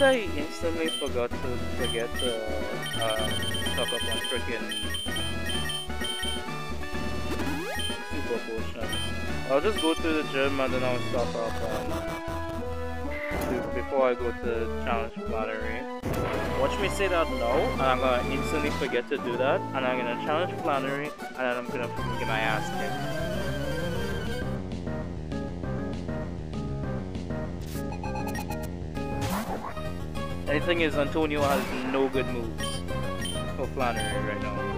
I instantly forgot to forget to uh, stock up on freaking super potions? I'll just go to the gym and then I'll stop up on to, before I go to challenge flannery. Watch me say that no, and I'm gonna instantly forget to do that, and I'm gonna challenge flannery, and then I'm gonna get my ass kicked. The thing is, Antonio has no good moves for Flannery right now.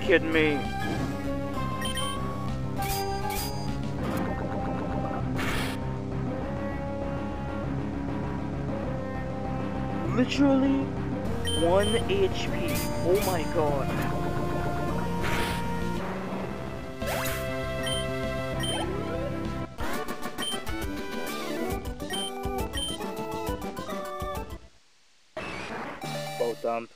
Kidding me. Literally 1 HP. Oh my god. About damn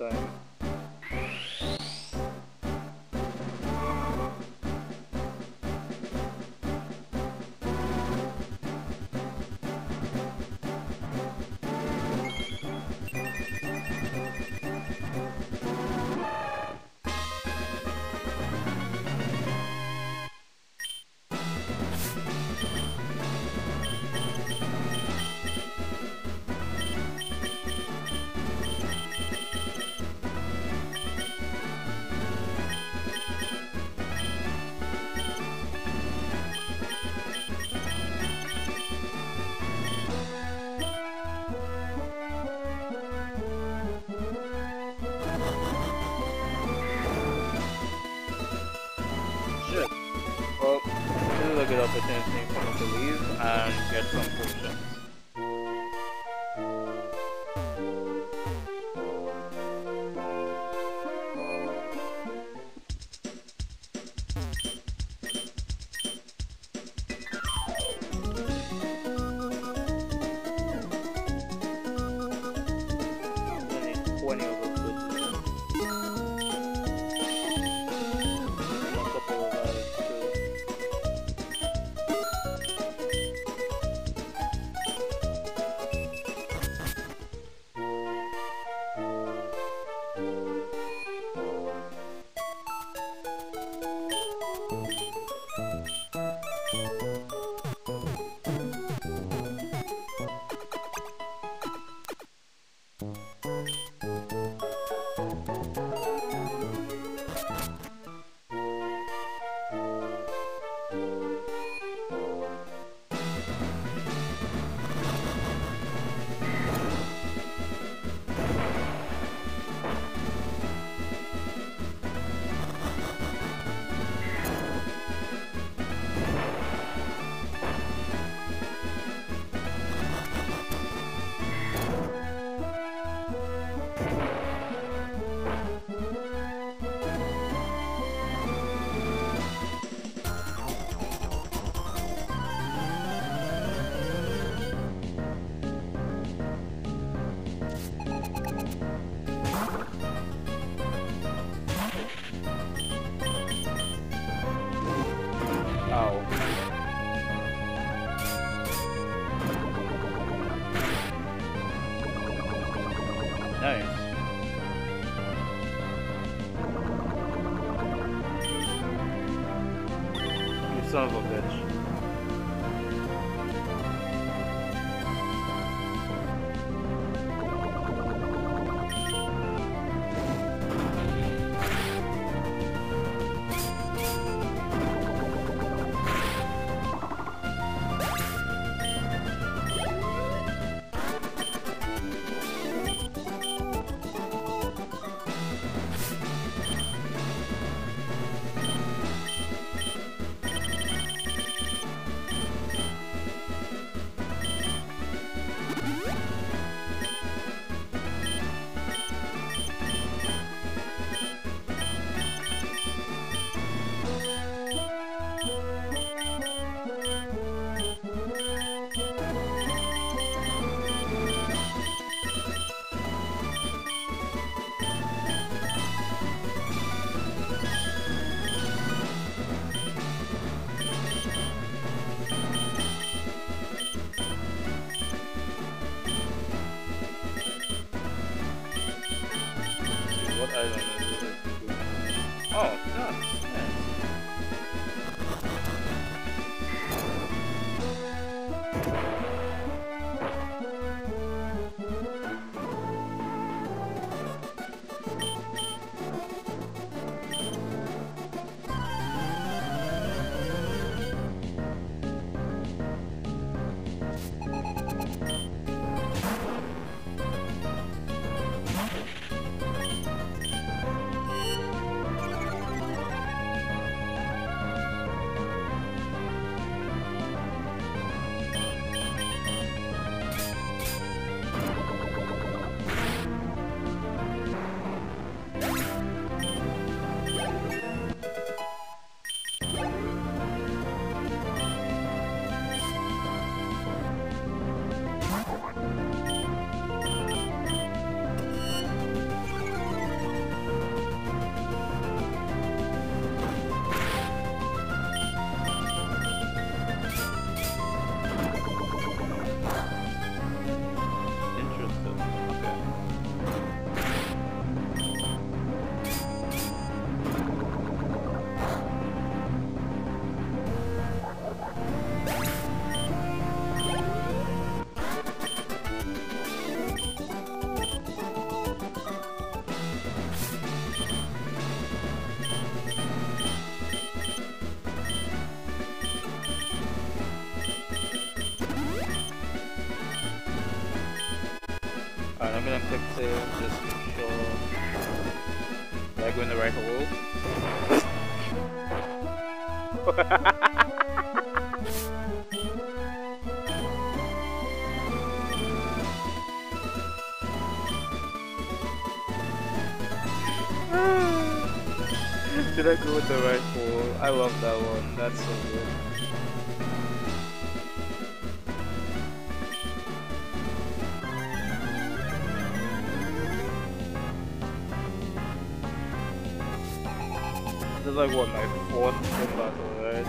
This is like what my fourth battle, right?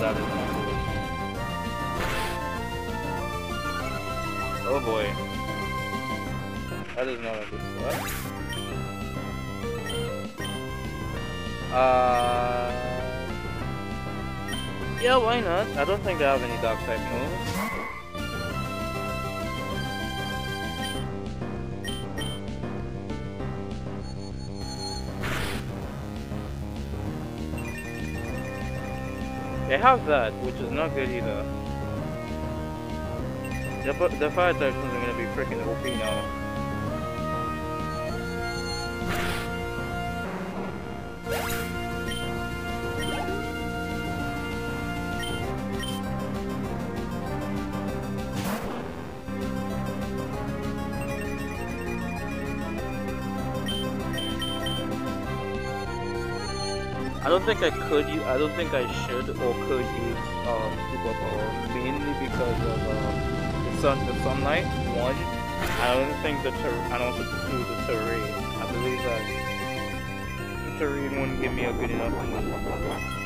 That is not good. Oh boy. That is not a good spot. Uh, yeah, why not? I don't think they have any dark type moves. They have that, which is not good either. The, the fire types are gonna be freaking OP now. Don't think I could use, I don't think I should or could use um, super power mainly because of uh, the sun, the sunlight. One, I don't think the ter and also two, the terrain. I believe that the terrain wouldn't give me a good enough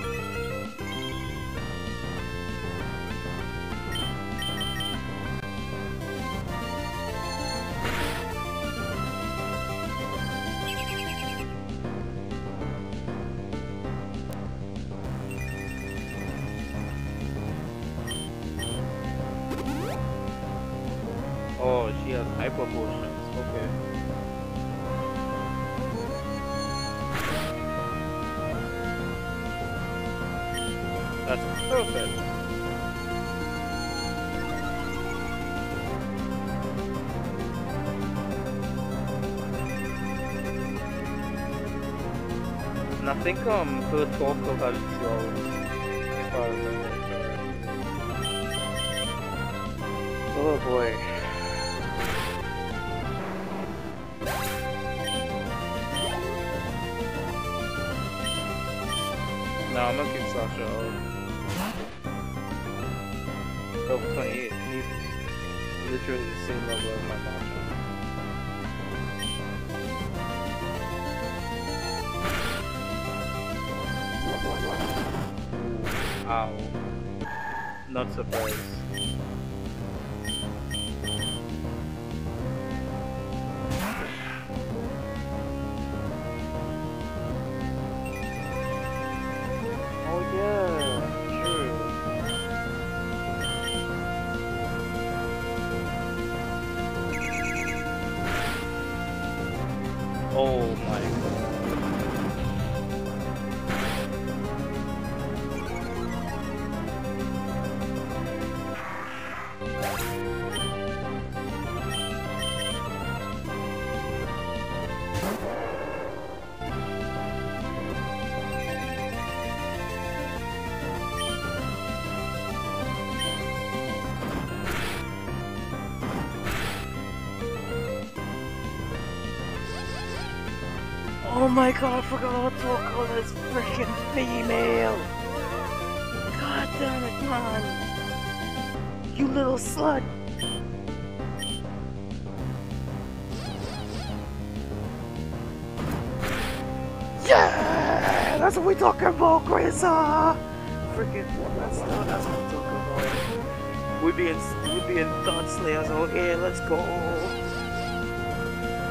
think um her Torkoal has Ow. Not surprised. My god, I forgot how to call this freaking female! God damn it, man! You little slut! Yeah! That's what we talking about, Grayson! Freaking, that's, no, that's what we talking about. We being, we being thought slayers, okay, let's go!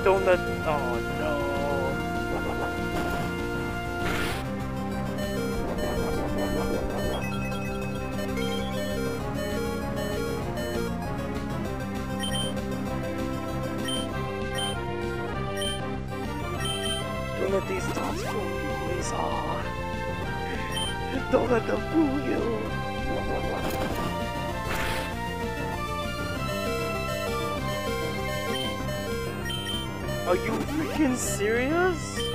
Don't let, oh no. Don't let them fool you. Are you freaking serious?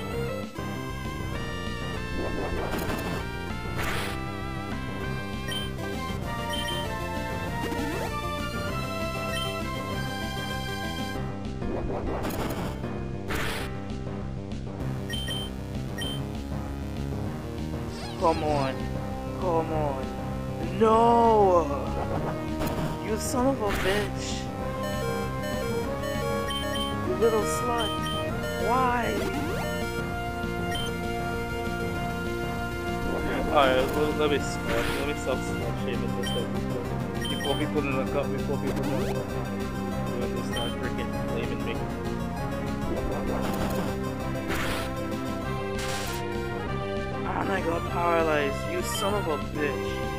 Shaming this stuff before, before people in the cup, before people in the cup. You have to start freaking blaming me. And I got paralyzed, you son of a bitch.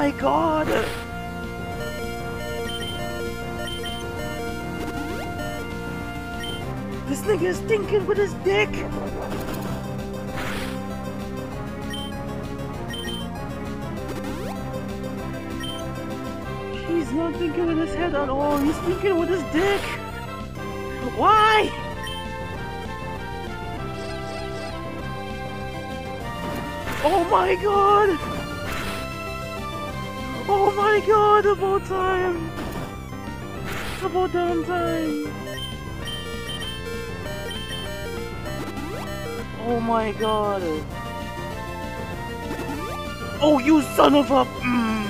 My god. This nigga is thinking with his dick. He's not thinking with his head at all. He's thinking with his dick. Why? Oh my god! Oh my god, about time! About damn time! Oh my god. Oh, you son of a... Mm.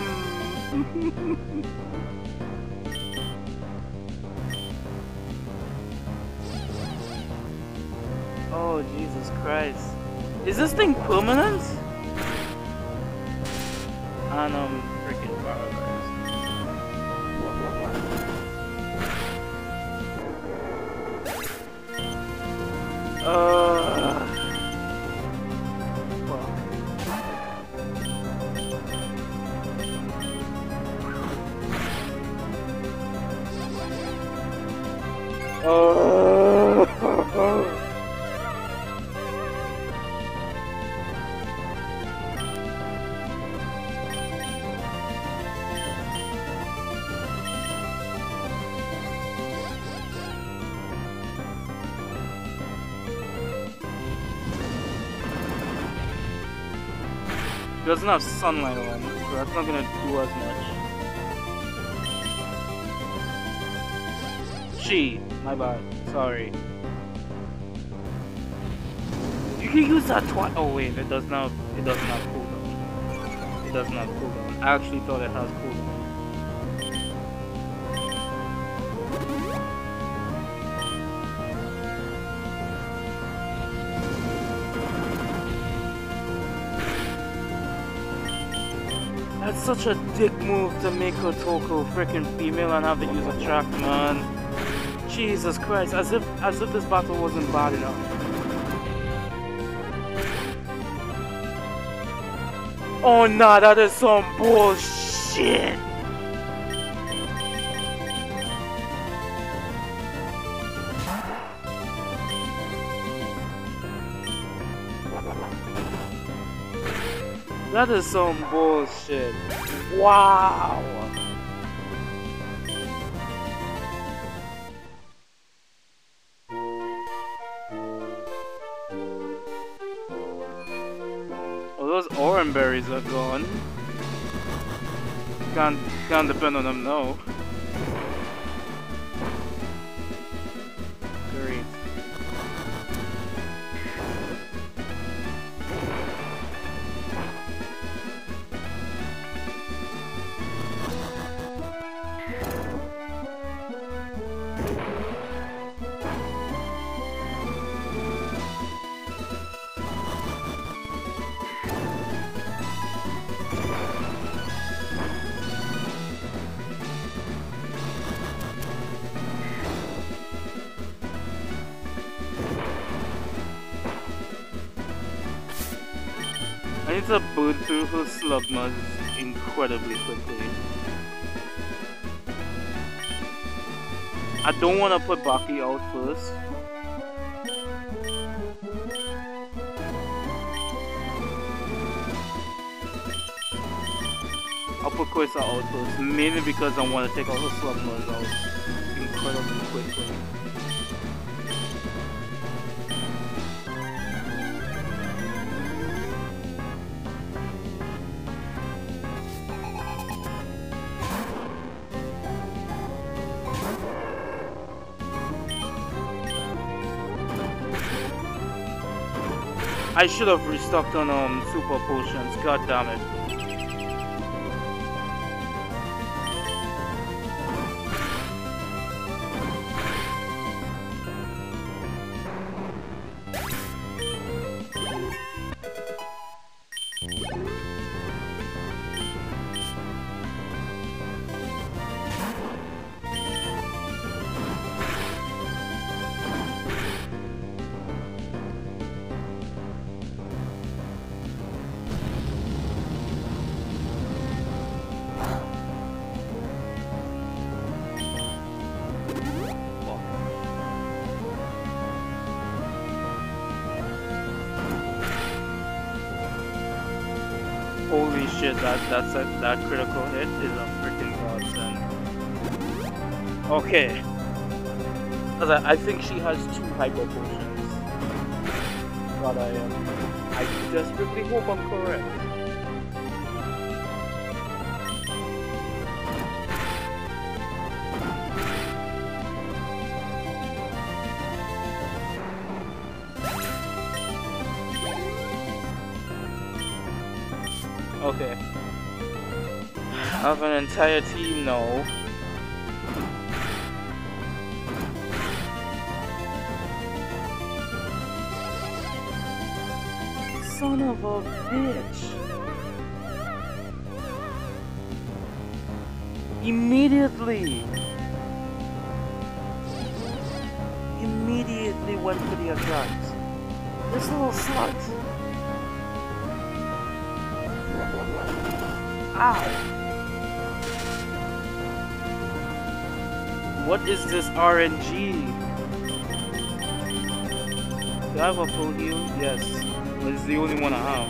oh, Jesus Christ. Is this thing permanent? And I'm doesn't have sunlight on, so that's not gonna do as much. She, my bad, sorry. You can use that twice. Oh wait, it does not. It does not cooldown. It does not cooldown. I actually thought it has cooldown. That's such a dick move to make her Torkoal freaking female and have it use attract, man. Jesus Christ, as if as if this battle wasn't bad enough. Oh nah, that is some bullshit. That is some bullshit. Wow. Oh, those orange berries are gone. Can't can't depend on them now. Through her slugmas incredibly quickly. I don't want to put Baki out first. I'll put Questa out first, mainly because I want to take all her slugmas out incredibly quickly. I should have restocked on um super potions. God damn it. That's a, that critical hit is a freaking godsend. Okay. I think she has two hyper potions. But I um, I desperately hope I'm correct. Have an entire team no. Son of a bitch. Immediately. Immediately went for the attack. This little slut. Ow. What is this RNG? Do I have a heal? Yes. It's the only one I have.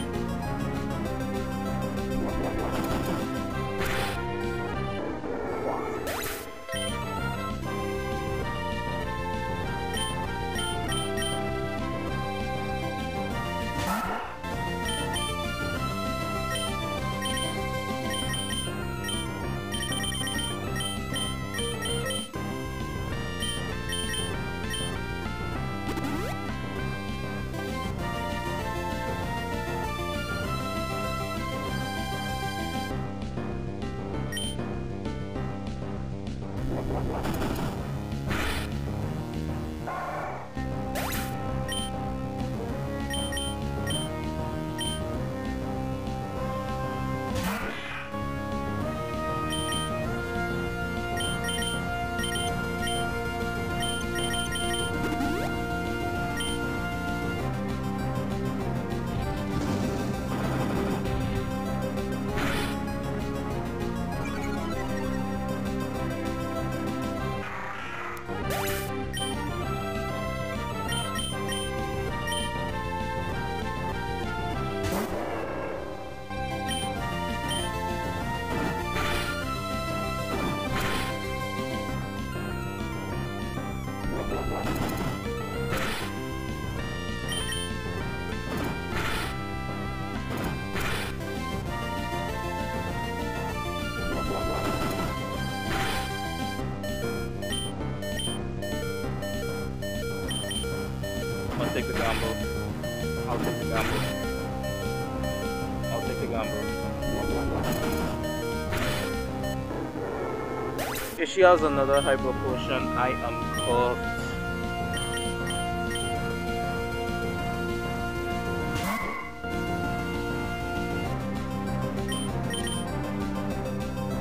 She has another hyper potion, I am caught.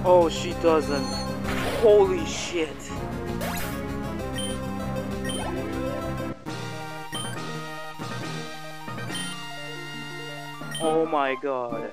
Oh, she doesn't. Holy shit. Oh my god.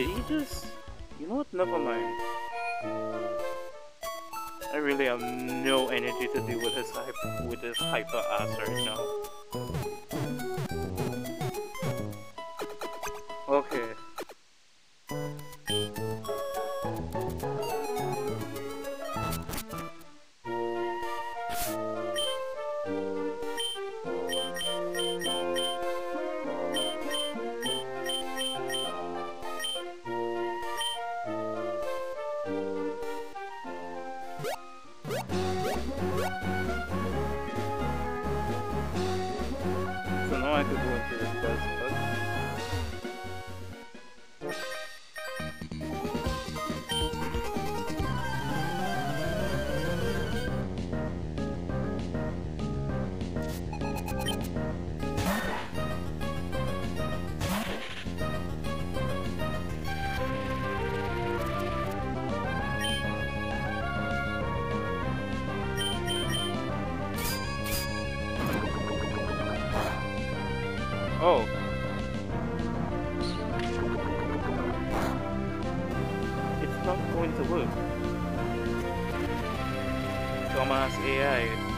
Did he just... You know what? Never mind. I really have no energy to deal with his hype with his hyper ass right now. It's not going to work. Dumbass AI.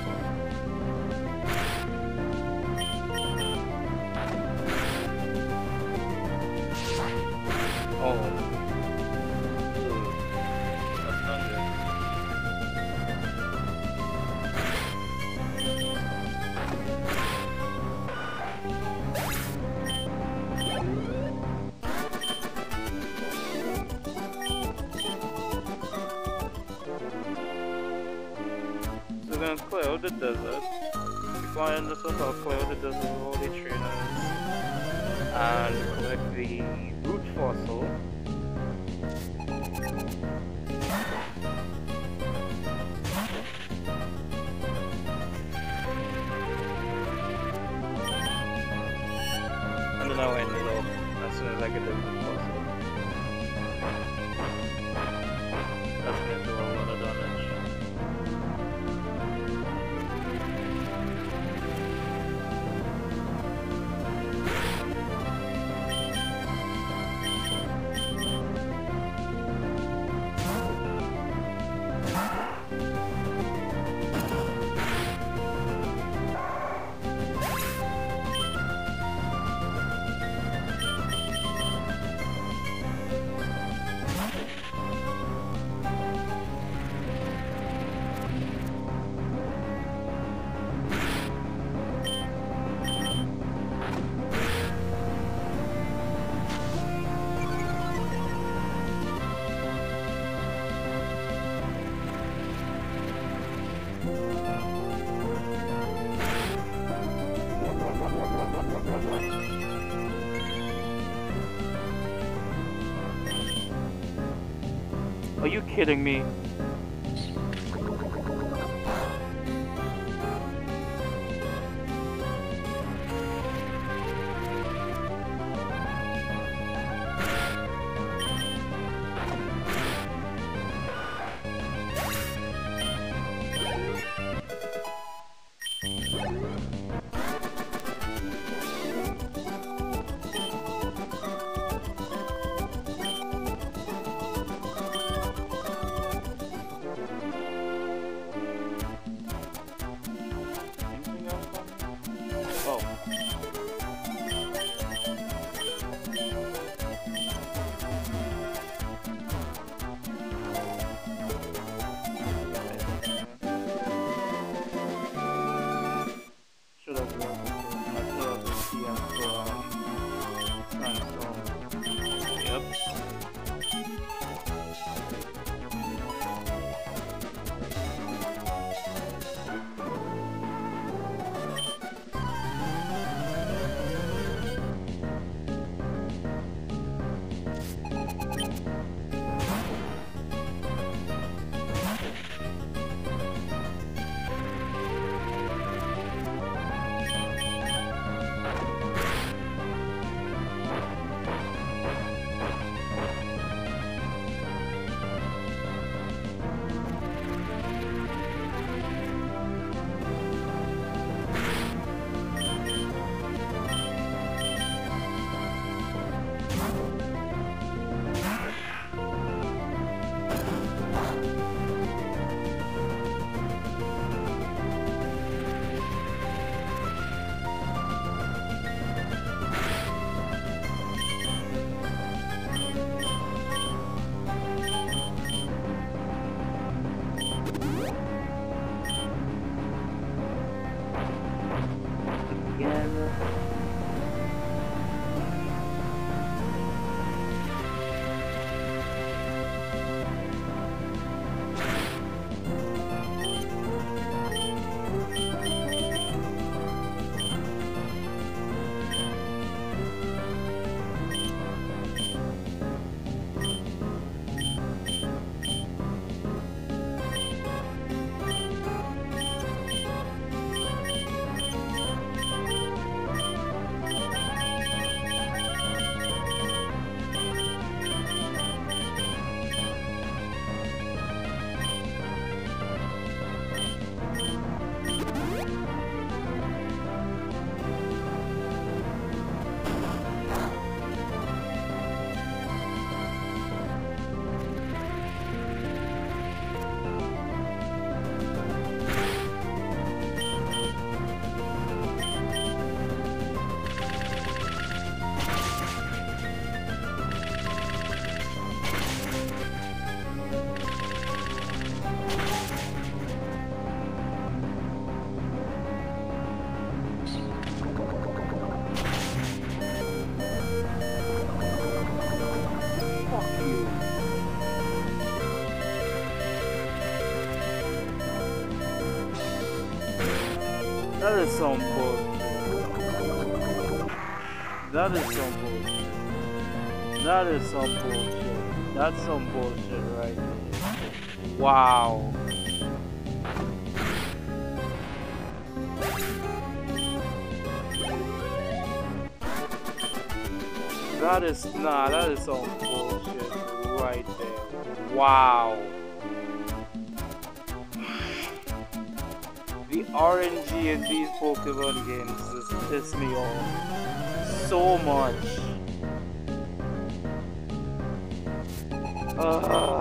Kidding me? Some bullshit. That is some bullshit. That is some bullshit. That's some bullshit right there. Wow. That is, nah, that is some bullshit right there. Wow. RNG in these Pokemon games just piss me off so much. Uh.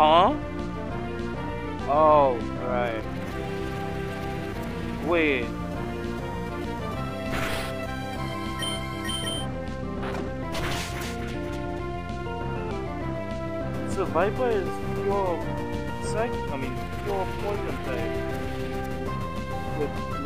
Huh? Oh, right. Wait. Seviper is pure psych I mean pure poison type. With,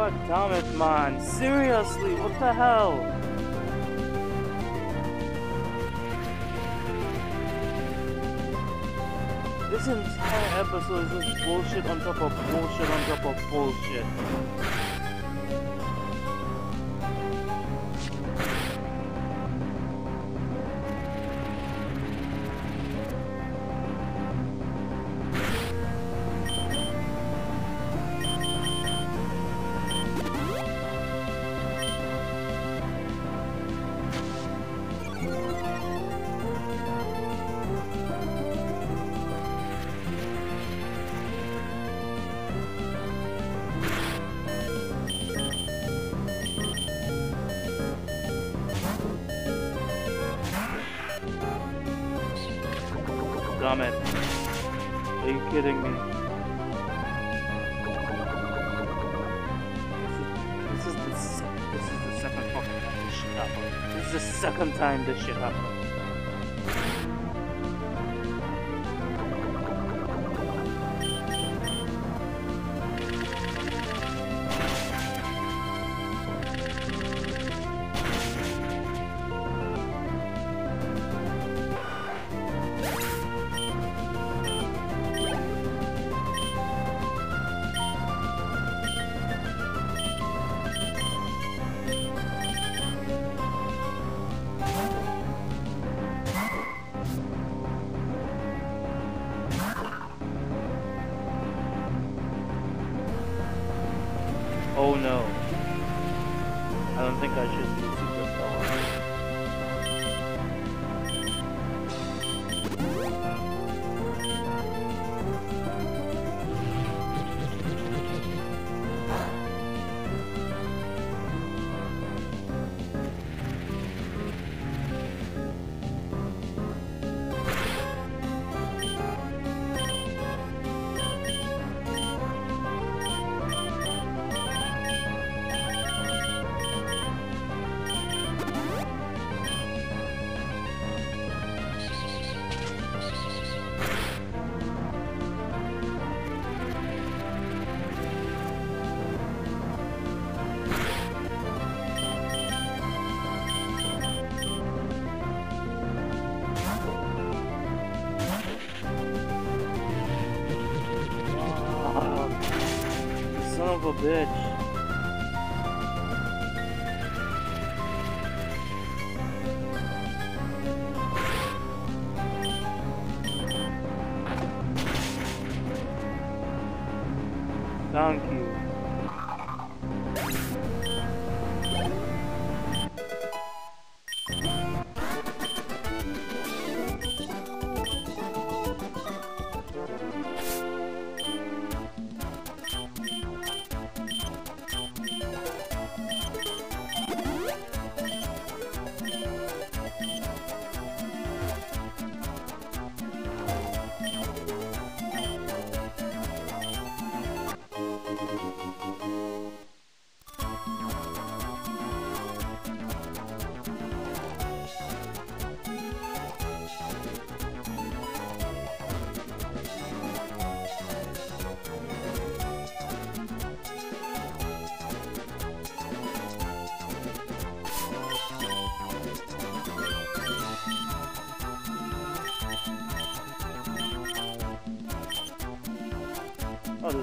god damn it man, seriously, what the hell? This entire episode is just bullshit on top of bullshit on top of bullshit. Bitch. Oh.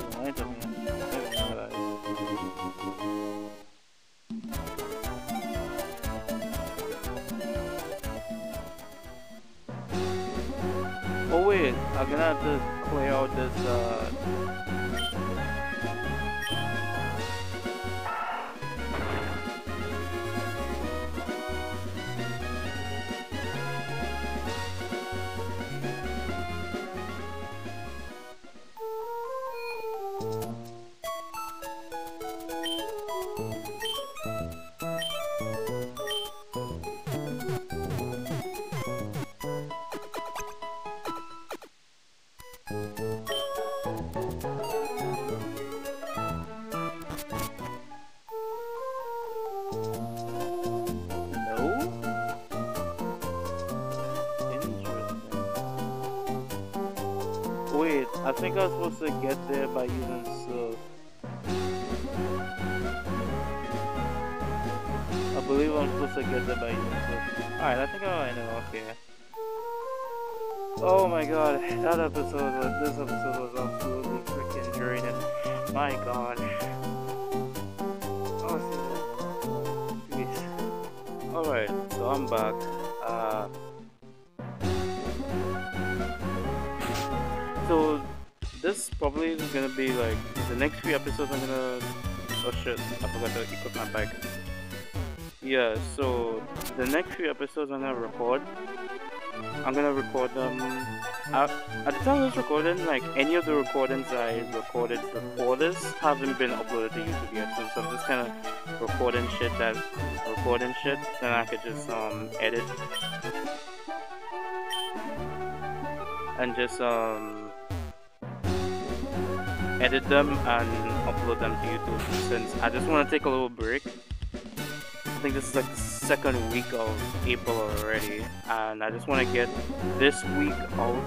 Oh wait, I'm gonna have to clear out this uh Oh my god, that episode was, this episode was absolutely freaking draining. My god. Oh, Alright, so I'm back. Uh, so this probably is gonna be like the next few episodes I'm gonna oh shit I forgot to equip my bike yeah so the next few episodes I'm gonna record I'm gonna record them. At, at the time I was recording like any of the recordings I recorded before this haven't been uploaded to YouTube yet so, so I'm just kind of recording shit that recording shit then I could just um edit. And just um edit them and upload them to YouTube. Since I just want to take a little break. I think this is like the second week of April already and I just want to get this week out.